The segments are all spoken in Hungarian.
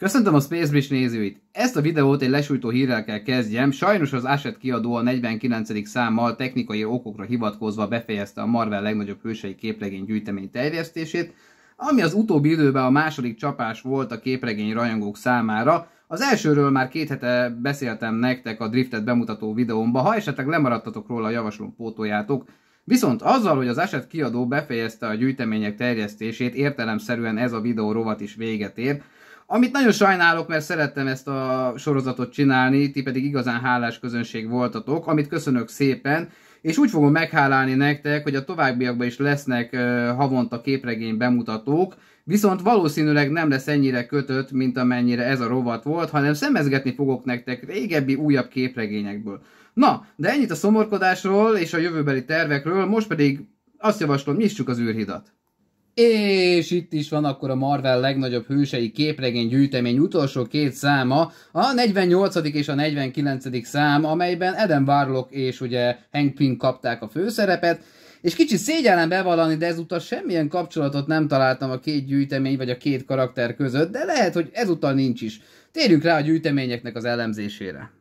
Köszöntöm a Spacebridge nézőit! Ezt a videót egy lesújtó hírrel kell kezdjem. Sajnos az Asset kiadó a 49. számmal technikai okokra hivatkozva befejezte a Marvel legnagyobb hősei képregény gyűjtemény terjesztését, ami az utóbbi időben a második csapás volt a képregény rajongók számára. Az elsőről már két hete beszéltem nektek a Driftet bemutató videómba, ha esetleg lemaradtatok róla, javaslom pótoljátok. Viszont azzal, hogy az Asset kiadó befejezte a gyűjtemények terjesztését, értelemszerűen ez a videó rovat is véget ér, amit nagyon sajnálok, mert szerettem ezt a sorozatot csinálni, ti pedig igazán hálás közönség voltatok, amit köszönök szépen, és úgy fogom meghálálni nektek, hogy a továbbiakban is lesznek havonta képregény bemutatók, viszont valószínűleg nem lesz ennyire kötött, mint amennyire ez a rovat volt, hanem szemezgetni fogok nektek régebbi, újabb képregényekből. Na, de ennyit a szomorkodásról és a jövőbeli tervekről, most pedig azt javaslom, nyissuk az űrhidat. És itt is van akkor a Marvel legnagyobb hősei képregény gyűjtemény utolsó két száma, a 48. és a 49. szám, amelyben Adam Warlock és ugye Hank Pym kapták a főszerepet, és kicsit szégyellem bevallani, de ezúttal semmilyen kapcsolatot nem találtam a két gyűjtemény vagy a két karakter között, de lehet, hogy ezúttal nincs is. Térjünk rá a gyűjteményeknek az elemzésére.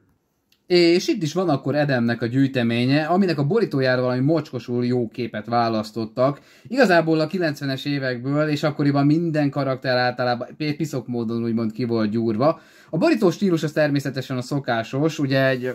És itt is van akkor Edemnek a gyűjteménye, aminek a borítójára valami mocskosul jó képet választottak. Igazából a 90-es évekből, és akkoriban minden karakter általában piszok módon úgymond ki volt gyúrva. A borító stílus az természetesen a szokásos, ugye egy,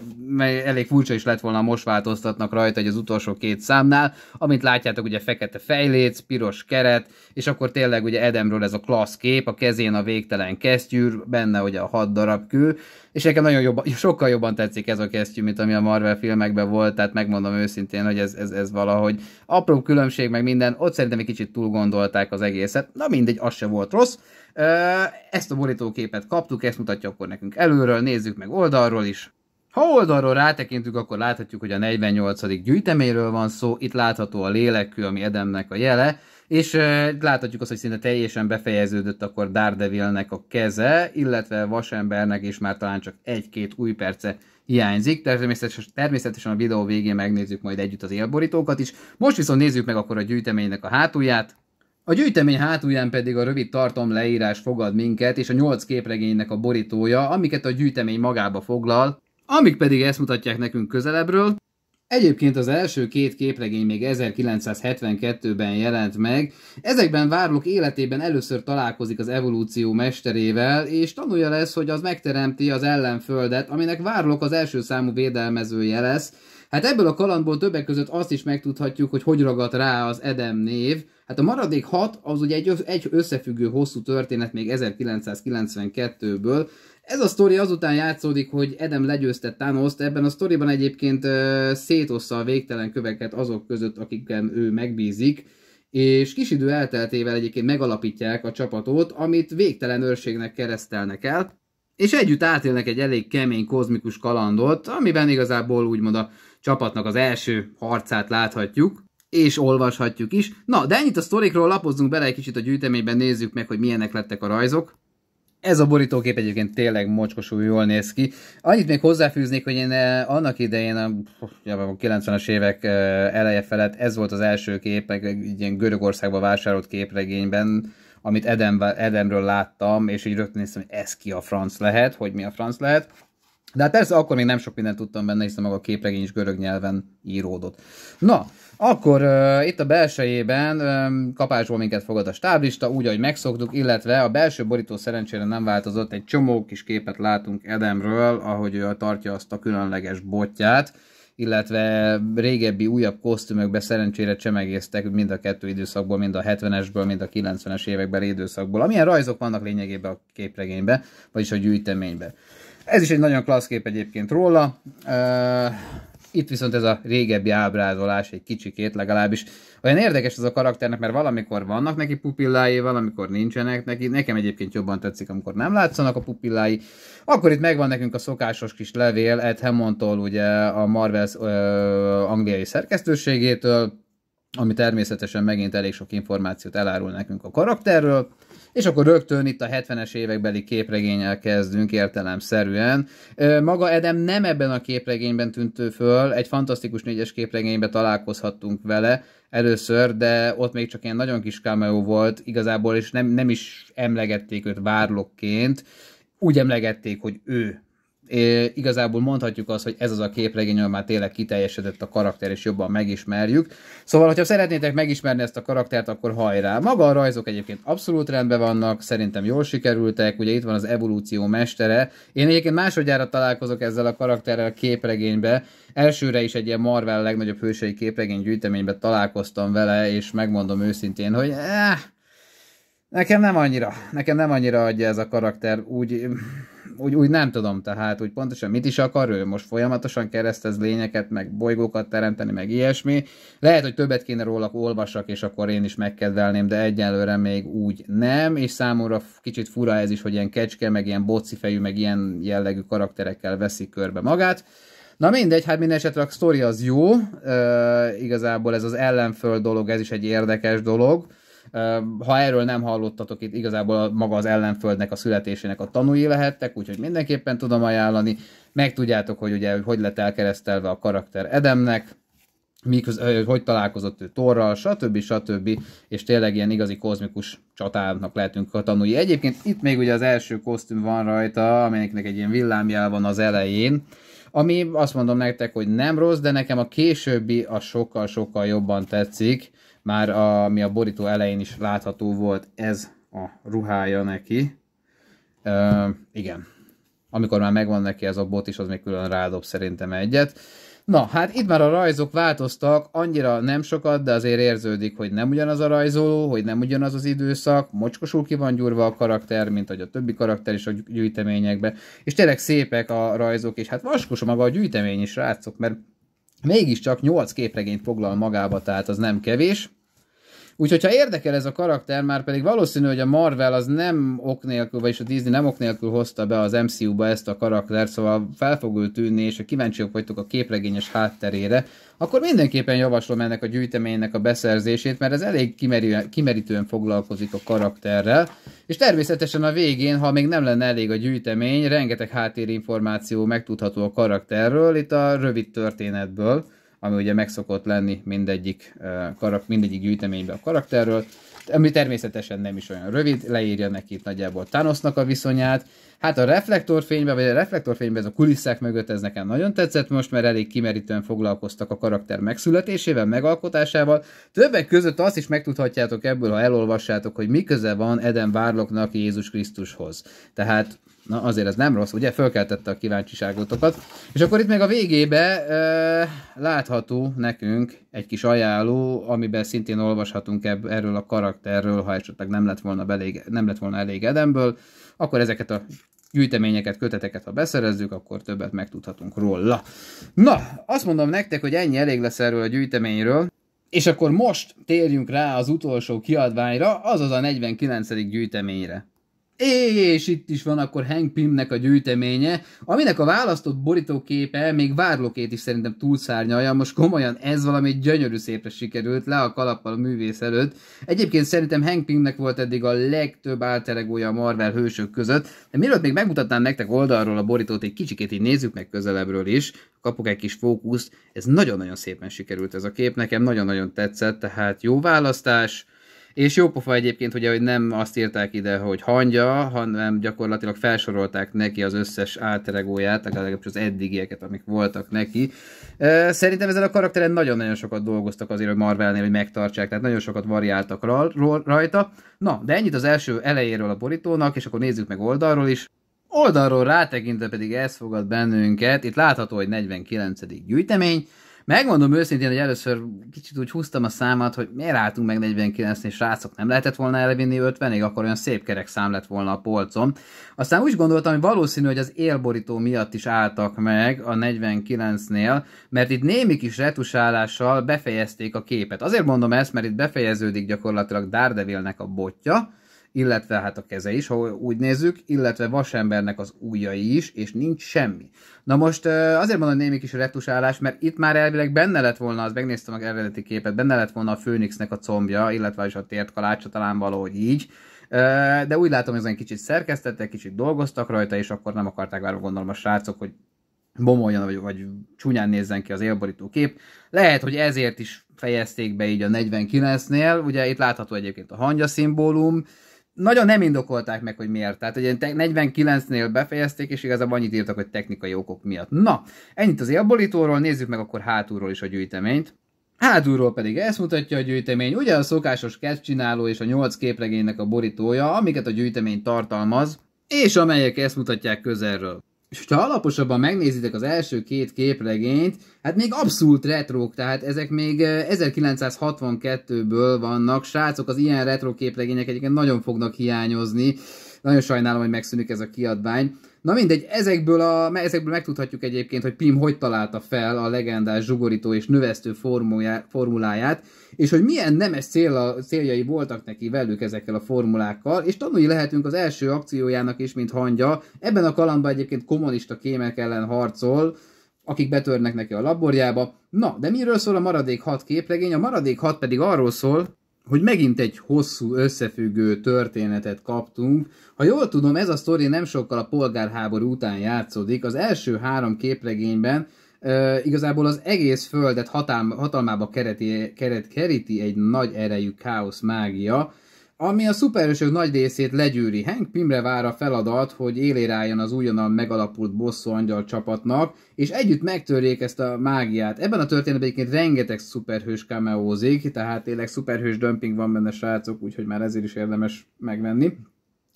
elég furcsa is lett volna, most változtatnak rajta egy az utolsó két számnál, amint látjátok ugye fekete fejléc, piros keret, és akkor tényleg ugye Edemről ez a klassz kép, a kezén a végtelen kesztyűr, benne ugye a hat darab kő, és nekem nagyon jobban, sokkal jobban tetszik ez a kesztyű, mint ami a Marvel filmekben volt, tehát megmondom őszintén, hogy ez, ez, ez valahogy apró különbség, meg minden, ott szerintem egy kicsit túl gondolták az egészet, na mindegy, az se volt rossz. Ezt a borítóképet kaptuk, ezt mutatja akkor nekünk előről, nézzük meg oldalról is. Ha oldalról rátekintünk, akkor láthatjuk, hogy a 48. gyűjteményről van szó, itt látható a lélekkő, ami Edemnek a jele, és uh, láthatjuk azt, hogy szinte teljesen befejeződött akkor Daredevilnek a keze, illetve Vasembernek is már talán csak egy-két új perce hiányzik. Természetesen, természetesen a videó végén megnézzük majd együtt az élborítókat is. Most viszont nézzük meg akkor a gyűjteménynek a hátulját. A gyűjtemény hátulján pedig a rövid tartom leírás fogad minket, és a nyolc képregénynek a borítója, amiket a gyűjtemény magába foglal, amik pedig ezt mutatják nekünk közelebbről. Egyébként az első két képregény még 1972-ben jelent meg. Ezekben Várlok életében először találkozik az evolúció mesterével, és tanulja lesz, hogy az megteremti az ellenföldet, aminek Várlok az első számú védelmezője lesz. Hát ebből a kalandból többek között azt is megtudhatjuk, hogy hogy ragadt rá az Edem név. Hát a maradék hat az ugye egy, egy összefüggő hosszú történet még 1992-ből, ez a sztori azután játszódik, hogy Edem legyőzte Thanos-t, ebben a sztoriban egyébként szétossza a végtelen köveket azok között, akikkel ő megbízik, és kis idő elteltével egyébként megalapítják a csapatot, amit végtelen őrségnek keresztelnek el, és együtt átélnek egy elég kemény kozmikus kalandot, amiben igazából úgymond a csapatnak az első harcát láthatjuk, és olvashatjuk is. Na, de ennyit a sztorikról, lapozzunk bele egy kicsit a gyűjteményben, nézzük meg, hogy milyenek lettek a rajzok. Ez a borítókép egyébként tényleg mocskosul jól néz ki. Annyit még hozzáfűznék, hogy én eh, annak idején a, a 90-es évek eh, eleje felett ez volt az első kép, egy ilyen Görögországba vásárolt képregényben, amit Edem, Edemről láttam, és így rögtön néztem, hogy ez ki a franc lehet, hogy mi a franc lehet. De hát persze akkor még nem sok mindent tudtam benne, hiszen maga a képregény is görög nyelven íródott. Na, akkor uh, itt a belsejében um, kapásból minket fogad a stáblista, úgy, ahogy megszoktuk, illetve a belső borító szerencsére nem változott, egy csomó kis képet látunk Edemről, ahogy ő tartja azt a különleges botját, illetve régebbi, újabb kosztümökbe szerencsére csemegéztek mind a kettő időszakból, mind a 70-esből, mind a 90-es években időszakból. Amilyen rajzok vannak lényegében a képregénybe, vagyis a gyűjteménybe. Ez is egy nagyon klassz kép egyébként róla. Itt viszont ez a régebbi ábrázolás egy kicsikét legalábbis. Olyan érdekes ez a karakternek, mert valamikor vannak neki pupillái, valamikor nincsenek neki. Nekem egyébként jobban tetszik, amikor nem látszanak a pupillái. Akkor itt megvan nekünk a szokásos kis levél Ed Hammondtól, ugye a Marvels uh, angliai szerkesztőségétől, ami természetesen megint elég sok információt elárul nekünk a karakterről, és akkor rögtön itt a 70-es évekbeli képregényel kezdünk értelemszerűen. Maga Edem nem ebben a képregényben tűnt föl, egy fantasztikus négyes képregényben találkozhattunk vele először, de ott még csak ilyen nagyon kis cameo volt igazából, és nem, nem is emlegették őt várlokként, úgy emlegették, hogy ő É, igazából mondhatjuk azt, hogy ez az a képregény, ahol már tényleg kiteljesedett a karakter, és jobban megismerjük. Szóval, hogyha szeretnétek megismerni ezt a karaktert, akkor hajrá! Maga a rajzok egyébként abszolút rendben vannak, szerintem jól sikerültek, ugye itt van az evolúció mestere. Én egyébként másodjára találkozok ezzel a karakterrel a képregénybe. Elsőre is egy ilyen Marvel legnagyobb hősei képregény gyűjteményben találkoztam vele, és megmondom őszintén, hogy eh, nekem nem annyira, nekem nem annyira adja ez a karakter, úgy úgy, úgy nem tudom, tehát úgy pontosan mit is akar ő, most folyamatosan keresztez lényeket, meg bolygókat teremteni, meg ilyesmi. Lehet, hogy többet kéne róla olvassak, és akkor én is megkedvelném, de egyelőre még úgy nem, és számomra kicsit fura ez is, hogy ilyen kecske, meg ilyen fejű, meg ilyen jellegű karakterekkel veszik körbe magát. Na mindegy, hát minden esetre a sztori az jó, uh, igazából ez az ellenföld dolog, ez is egy érdekes dolog, ha erről nem hallottatok, itt igazából maga az ellenföldnek a születésének a tanúi lehettek, úgyhogy mindenképpen tudom ajánlani. Megtudjátok, hogy ugye hogy lett elkeresztelve a karakter Edemnek, miköz, hogy találkozott ő Torral, stb. stb. És tényleg ilyen igazi kozmikus csatának lehetünk a tanúi. Egyébként itt még ugye az első kosztüm van rajta, aminek egy ilyen villámjel van az elején, ami azt mondom nektek, hogy nem rossz, de nekem a későbbi a sokkal-sokkal jobban tetszik már a, ami a borító elején is látható volt, ez a ruhája neki. Uh, igen. Amikor már megvan neki ez a bot is, az még külön rádob szerintem egyet. Na, hát itt már a rajzok változtak, annyira nem sokat, de azért érződik, hogy nem ugyanaz a rajzoló, hogy nem ugyanaz az időszak, mocskosul ki van gyúrva a karakter, mint hogy a többi karakter is a gyűjteményekbe, és tényleg szépek a rajzok, és hát vaskos maga a gyűjtemény is, rácok, mert mégiscsak 8 képregényt foglal magába, tehát az nem kevés. Úgyhogy ha érdekel ez a karakter, már pedig valószínű, hogy a Marvel az nem ok nélkül, vagyis a Disney nem ok nélkül hozta be az MCU-ba ezt a karaktert, szóval fel fog ő tűnni, és ha kíváncsiak vagytok a képregényes hátterére, akkor mindenképpen javaslom ennek a gyűjteménynek a beszerzését, mert ez elég kimerítően foglalkozik a karakterrel, és természetesen a végén, ha még nem lenne elég a gyűjtemény, rengeteg háttérinformáció megtudható a karakterről, itt a rövid történetből, ami ugye megszokott lenni mindegyik, karak, mindegyik gyűjteményben a karakterről, ami természetesen nem is olyan rövid, leírja neki itt nagyjából Thanosnak a viszonyát. Hát a reflektorfényben, vagy a reflektorfényben ez a kulisszák mögött ez nekem nagyon tetszett most, mert elég kimerítően foglalkoztak a karakter megszületésével, megalkotásával. Többek között azt is megtudhatjátok ebből, ha elolvassátok, hogy mi köze van Eden Várloknak Jézus Krisztushoz. Tehát Na azért ez nem rossz, ugye? Fölkeltette a kíváncsiságotokat. És akkor itt még a végébe e, látható nekünk egy kis ajánló, amiben szintén olvashatunk ebb, erről a karakterről, ha esetleg nem lett volna, belég, nem lett volna elég Edemből, akkor ezeket a gyűjteményeket, köteteket, ha beszerezzük, akkor többet megtudhatunk róla. Na, azt mondom nektek, hogy ennyi elég lesz erről a gyűjteményről. És akkor most térjünk rá az utolsó kiadványra, azaz a 49. gyűjteményre. És itt is van akkor Hank Pymnek a gyűjteménye, aminek a választott borítóképe még várlokét is szerintem túlszárnyalja. Most komolyan ez valami gyönyörű szépre sikerült, le a kalappal a művész előtt. Egyébként szerintem Hank Pymnek volt eddig a legtöbb álteregója a Marvel hősök között, de mielőtt még megmutatnám nektek oldalról a borítót, egy kicsikét így nézzük meg közelebbről is, kapok egy kis fókuszt, ez nagyon-nagyon szépen sikerült ez a kép, nekem nagyon-nagyon tetszett, tehát jó választás, és jó pofa egyébként, ugye, hogy nem azt írták ide, hogy hangya, hanem gyakorlatilag felsorolták neki az összes álteregóját, legalábbis az eddigieket, amik voltak neki. Szerintem ezzel a karakteren nagyon-nagyon sokat dolgoztak azért, hogy Marvelnél, hogy megtartsák, tehát nagyon sokat variáltak rajta. Na, de ennyit az első elejéről a borítónak, és akkor nézzük meg oldalról is. Oldalról rátekintve pedig ez fogad bennünket, itt látható, hogy 49. gyűjtemény, Megmondom őszintén, hogy először kicsit úgy húztam a számat, hogy miért álltunk meg 49 és srácok, nem lehetett volna elvinni 50-ig, akkor olyan szép kerek szám lett volna a polcom. Aztán úgy gondoltam, hogy valószínű, hogy az élborító miatt is álltak meg a 49-nél, mert itt némi kis retusálással befejezték a képet. Azért mondom ezt, mert itt befejeződik gyakorlatilag Daredevilnek a botja, illetve hát a keze is, ha úgy nézzük, illetve vasembernek az ujjai is, és nincs semmi. Na most azért mondom, némi kis retusálás, mert itt már elvileg benne lett volna, az megnéztem a eredeti képet, benne lett volna a Főnixnek a combja, illetve is a tért kalácsa, talán valahogy így, de úgy látom, hogy ezen kicsit szerkesztettek, kicsit dolgoztak rajta, és akkor nem akarták várva gondolom a srácok, hogy bomoljon, vagy, vagy csúnyán nézzen ki az élborító kép. Lehet, hogy ezért is fejezték be így a 49-nél, ugye itt látható egyébként a hangya szimbólum, nagyon nem indokolták meg, hogy miért. Tehát ugye 49-nél befejezték, és igazából annyit írtak, hogy technikai okok miatt. Na, ennyit az élborítóról, nézzük meg akkor hátulról is a gyűjteményt. Hátulról pedig ezt mutatja a gyűjtemény, ugye a szokásos csináló és a 8 képregénynek a borítója, amiket a gyűjtemény tartalmaz, és amelyek ezt mutatják közelről. És ha alaposabban megnézitek az első két képregényt, hát még abszolút retrók, tehát ezek még 1962-ből vannak. Srácok, az ilyen retro képregények egyébként nagyon fognak hiányozni. Nagyon sajnálom, hogy megszűnik ez a kiadvány. Na mindegy, ezekből, a, ezekből megtudhatjuk egyébként, hogy Pim hogy találta fel a legendás zsugorító és növesztő formuláját, és hogy milyen nemes célja, céljai voltak neki velük ezekkel a formulákkal, és tanulni lehetünk az első akciójának is, mint hangya. Ebben a kalandban egyébként kommunista kémek ellen harcol, akik betörnek neki a laborjába. Na, de miről szól a maradék hat képregény? A maradék hat pedig arról szól, hogy megint egy hosszú, összefüggő történetet kaptunk. Ha jól tudom, ez a sztori nem sokkal a polgárháború után játszódik. Az első három képregényben uh, igazából az egész földet hatalm, hatalmába kereti, keret, keríti egy nagy erejű káosz mágia, ami a szuperősök nagy részét legyűri. Hank Pimre vár a feladat, hogy élére álljon az újonnan megalapult bosszú angyal csapatnak, és együtt megtörjék ezt a mágiát. Ebben a történetben egyébként rengeteg szuperhős cameózik, tehát tényleg szuperhős dömping van benne srácok, úgyhogy már ezért is érdemes megvenni.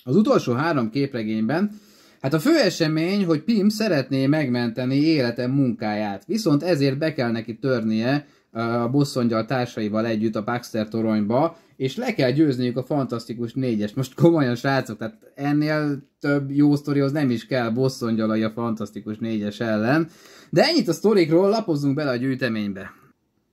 Az utolsó három képregényben Hát a fő esemény, hogy Pim szeretné megmenteni élete munkáját, viszont ezért be kell neki törnie a bosszongyal társaival együtt a Baxter toronyba, és le kell győzniük a Fantasztikus négyes. Most komolyan srácok, tehát ennél több jó sztorihoz nem is kell bosszongyalai a Fantasztikus négyes ellen. De ennyit a sztorikról, lapozzunk bele a gyűjteménybe.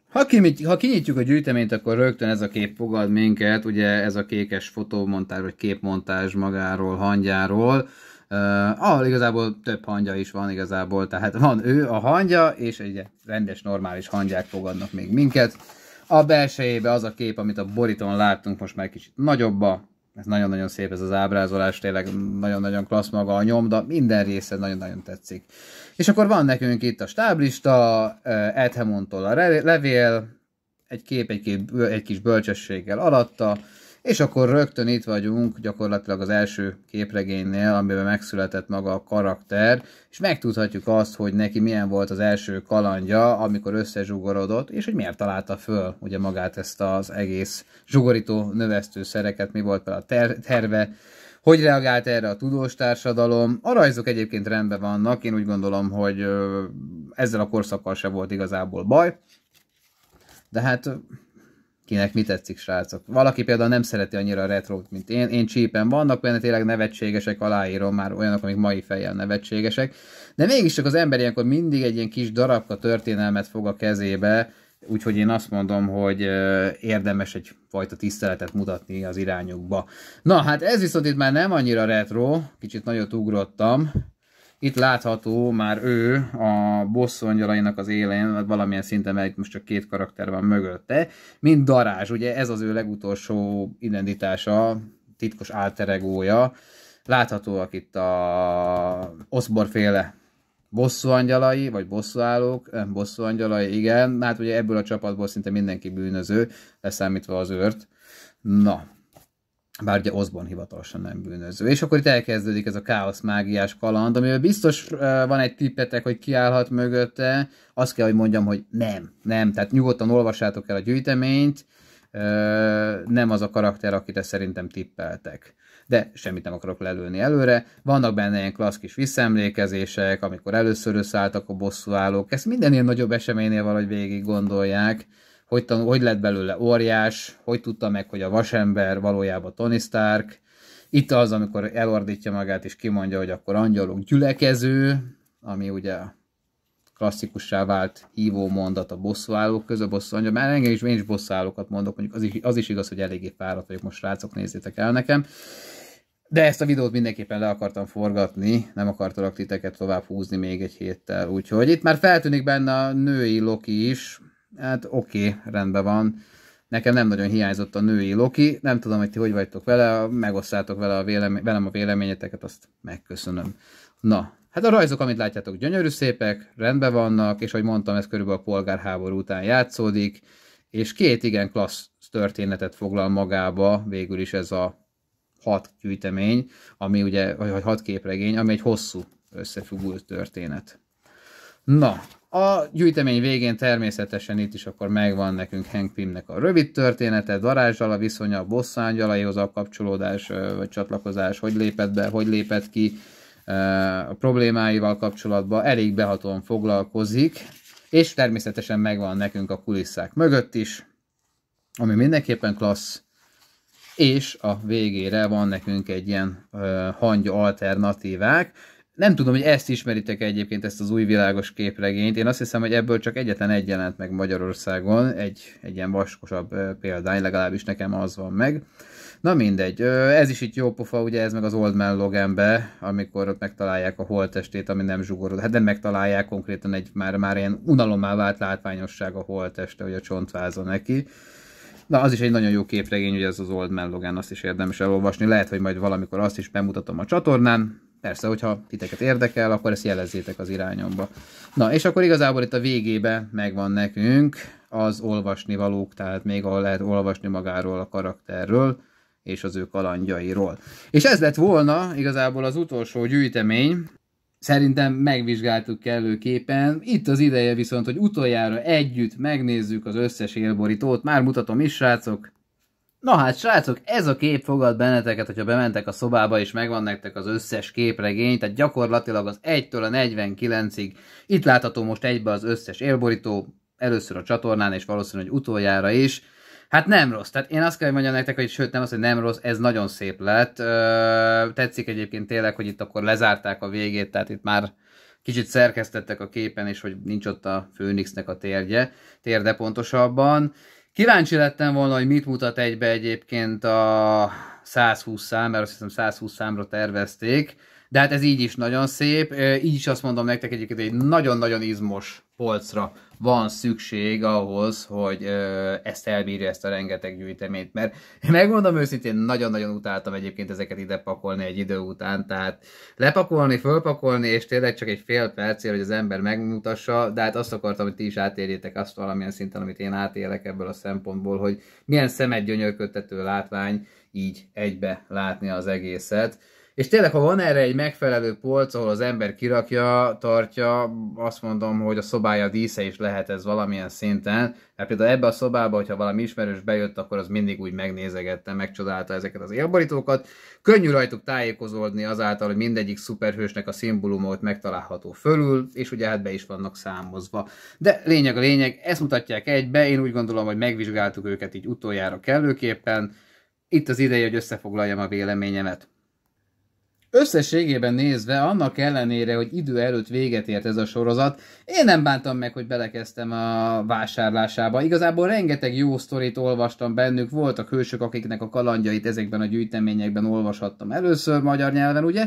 Ha, kinyitjuk, ha kinyitjuk a gyűjteményt, akkor rögtön ez a kép fogad minket, ugye ez a kékes fotómontázs, vagy képmontázs magáról, hangyáról, Uh, ahol igazából több hangya is van igazából, tehát van ő a hangya, és egy rendes, normális hangyák fogadnak még minket. A belsejébe az a kép, amit a borítón láttunk, most már kicsit nagyobba. Ez nagyon-nagyon szép ez az ábrázolás, tényleg nagyon-nagyon klassz maga a nyomda, minden része nagyon-nagyon tetszik. És akkor van nekünk itt a stáblista, Edhemontól a levél, egy kép, egy, kép, egy kis bölcsességgel alatta, és akkor rögtön itt vagyunk, gyakorlatilag az első képregénynél, amiben megszületett maga a karakter, és megtudhatjuk azt, hogy neki milyen volt az első kalandja, amikor összezsugorodott, és hogy miért találta föl ugye magát ezt az egész zsugorító növesztőszereket, mi volt a ter- terve, hogy reagált erre a tudós társadalom. A rajzok egyébként rendben vannak, én úgy gondolom, hogy ezzel a korszakkal se volt igazából baj. De hát kinek mi tetszik, srácok. Valaki például nem szereti annyira a retro mint én. Én csípen vannak benne tényleg nevetségesek, aláírom már olyanok, amik mai fejjel nevetségesek. De mégiscsak az ember ilyenkor mindig egy ilyen kis darabka történelmet fog a kezébe, úgyhogy én azt mondom, hogy érdemes egyfajta tiszteletet mutatni az irányukba. Na, hát ez viszont itt már nem annyira retro, kicsit nagyot ugrottam, itt látható már ő a bosszongyalainak az élén, valamilyen szinten, mert most csak két karakter van mögötte, mint Darázs, ugye ez az ő legutolsó identitása, titkos álteregója. Láthatóak itt a Oszbor féle bosszúangyalai, vagy bosszúállók, eh, bosszúangyalai, igen, hát ugye ebből a csapatból szinte mindenki bűnöző, leszámítva az őrt. Na, bár ugye Osborn hivatalosan nem bűnöző. És akkor itt elkezdődik ez a káosz mágiás kaland, amivel biztos van egy tippetek, hogy kiállhat mögötte. Azt kell, hogy mondjam, hogy nem, nem. Tehát nyugodtan olvassátok el a gyűjteményt, nem az a karakter, akit szerintem tippeltek. De semmit nem akarok lelőni előre. Vannak benne ilyen klassz kis visszaemlékezések, amikor először összeálltak a bosszúállók. Ezt minden ilyen nagyobb eseménynél valahogy végig gondolják hogy, tanul, hogy lett belőle óriás, hogy tudta meg, hogy a vasember valójában Tony Stark. Itt az, amikor elordítja magát és kimondja, hogy akkor angyalok gyülekező, ami ugye klasszikussá vált hívó mondat a bosszúállók között, bosszúanyja, már engem is, én is bosszúállókat mondok, mondjuk az is, az is igaz, hogy eléggé fáradt vagyok, most srácok, nézzétek el nekem. De ezt a videót mindenképpen le akartam forgatni, nem akartalak titeket tovább húzni még egy héttel, úgyhogy itt már feltűnik benne a női Loki is, hát oké, okay, rendben van, nekem nem nagyon hiányzott a női Loki, nem tudom, hogy ti hogy vagytok vele, megosszátok vele a vélemény, velem a véleményeteket, azt megköszönöm. Na, hát a rajzok, amit látjátok, gyönyörű szépek, rendben vannak, és ahogy mondtam, ez körülbelül a polgárháború után játszódik, és két igen klassz történetet foglal magába végül is ez a hat gyűjtemény, ami ugye, vagy hat képregény, ami egy hosszú összefüggő történet. Na, a gyűjtemény végén természetesen itt is akkor megvan nekünk Hank Pymnek a rövid története, darázsal a viszonya, a bosszangyalaihoz a kapcsolódás vagy csatlakozás, hogy lépett be, hogy lépett ki a problémáival kapcsolatban, elég behatóan foglalkozik, és természetesen megvan nekünk a kulisszák mögött is, ami mindenképpen klassz, és a végére van nekünk egy ilyen uh, hangy alternatívák. Nem tudom, hogy ezt ismeritek egyébként, ezt az új világos képregényt. Én azt hiszem, hogy ebből csak egyetlen egy jelent meg Magyarországon, egy, egy ilyen vaskosabb példány, legalábbis nekem az van meg. Na mindegy, ez is itt jó pofa, ugye ez meg az Old Man Loganbe, amikor ott megtalálják a holtestét, ami nem zsugorod. Hát nem megtalálják konkrétan egy már, már ilyen unalommá vált látványosság a holteste, hogy a csontváza neki. Na, az is egy nagyon jó képregény, hogy ez az Old Man Logan, azt is érdemes elolvasni. Lehet, hogy majd valamikor azt is bemutatom a csatornán. Persze, hogyha titeket érdekel, akkor ezt jelezzétek az irányomba. Na, és akkor igazából itt a végébe megvan nekünk az olvasni valók, tehát még ahol lehet olvasni magáról a karakterről és az ő kalandjairól. És ez lett volna igazából az utolsó gyűjtemény, Szerintem megvizsgáltuk kellőképpen. Itt az ideje viszont, hogy utoljára együtt megnézzük az összes élborítót. Már mutatom is, srácok. Na hát, srácok, ez a kép fogad benneteket, hogyha bementek a szobába, és megvan nektek az összes képregény, tehát gyakorlatilag az 1-től a 49-ig. Itt látható most egybe az összes élborító, először a csatornán, és valószínűleg utoljára is. Hát nem rossz. Tehát én azt kell, hogy mondjam nektek, hogy sőt, nem az, hogy nem rossz, ez nagyon szép lett. Tetszik egyébként tényleg, hogy itt akkor lezárták a végét, tehát itt már kicsit szerkesztettek a képen, és hogy nincs ott a Főnixnek a térje, térde pontosabban. Kíváncsi lettem volna, hogy mit mutat egybe egyébként a 120 szám, mert azt hiszem 120 számra tervezték, de hát ez így is nagyon szép, így is azt mondom nektek egyébként, egy nagyon-nagyon izmos polcra van szükség ahhoz, hogy ezt elbírja ezt a rengeteg gyűjteményt, mert megmondom őszintén, nagyon-nagyon utáltam egyébként ezeket ide pakolni egy idő után, tehát lepakolni, fölpakolni, és tényleg csak egy fél percér, hogy az ember megmutassa, de hát azt akartam, hogy ti is átérjétek azt valamilyen szinten, amit én átélek ebből a szempontból, hogy milyen szemet gyönyörködtető látvány így egybe látni az egészet. És tényleg, ha van erre egy megfelelő polc, ahol az ember kirakja, tartja, azt mondom, hogy a szobája dísze is lehet ez valamilyen szinten. Mert például ebbe a szobába, hogyha valami ismerős bejött, akkor az mindig úgy megnézegette, megcsodálta ezeket az élborítókat. Könnyű rajtuk tájékozódni azáltal, hogy mindegyik szuperhősnek a szimbólumot megtalálható fölül, és ugye hát be is vannak számozva. De lényeg a lényeg, ezt mutatják egybe, én úgy gondolom, hogy megvizsgáltuk őket így utoljára kellőképpen. Itt az ideje, hogy összefoglaljam a véleményemet. Összességében nézve, annak ellenére, hogy idő előtt véget ért ez a sorozat, én nem bántam meg, hogy belekezdtem a vásárlásába. Igazából rengeteg jó sztorit olvastam bennük, voltak hősök, akiknek a kalandjait ezekben a gyűjteményekben olvashattam először magyar nyelven, ugye?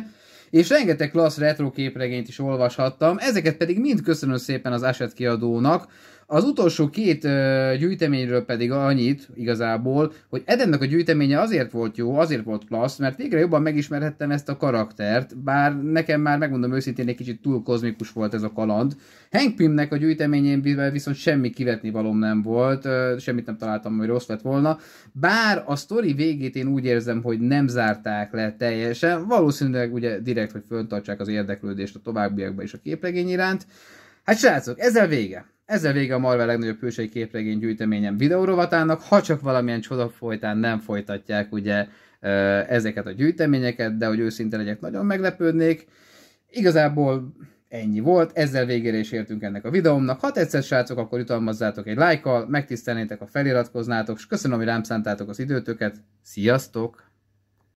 és rengeteg klassz retro képregényt is olvashattam, ezeket pedig mind köszönöm szépen az Asset kiadónak, az utolsó két uh, gyűjteményről pedig annyit igazából, hogy Edennek a gyűjteménye azért volt jó, azért volt klassz, mert végre jobban megismerhettem ezt a karaktert, bár nekem már megmondom őszintén egy kicsit túl kozmikus volt ez a kaland. Hank Pymnek a gyűjteményén viszont semmi kivetni valóm nem volt, uh, semmit nem találtam, hogy rossz lett volna, bár a sztori végét én úgy érzem, hogy nem zárták le teljesen, valószínűleg ugye direkt, hogy föntartsák az érdeklődést a továbbiakban is a képregény iránt. Hát srácok, ezzel vége. Ezzel vége a Marvel legnagyobb hősei képregény gyűjteményem videórovatának, ha csak valamilyen csoda folytán nem folytatják ugye ezeket a gyűjteményeket, de hogy őszinte legyek, nagyon meglepődnék. Igazából ennyi volt, ezzel végére is értünk ennek a videómnak. Ha tetszett srácok, akkor jutalmazzátok egy lájkkal, megtisztelnétek, a feliratkoznátok, és köszönöm, hogy rám szántátok az időtöket. Sziasztok!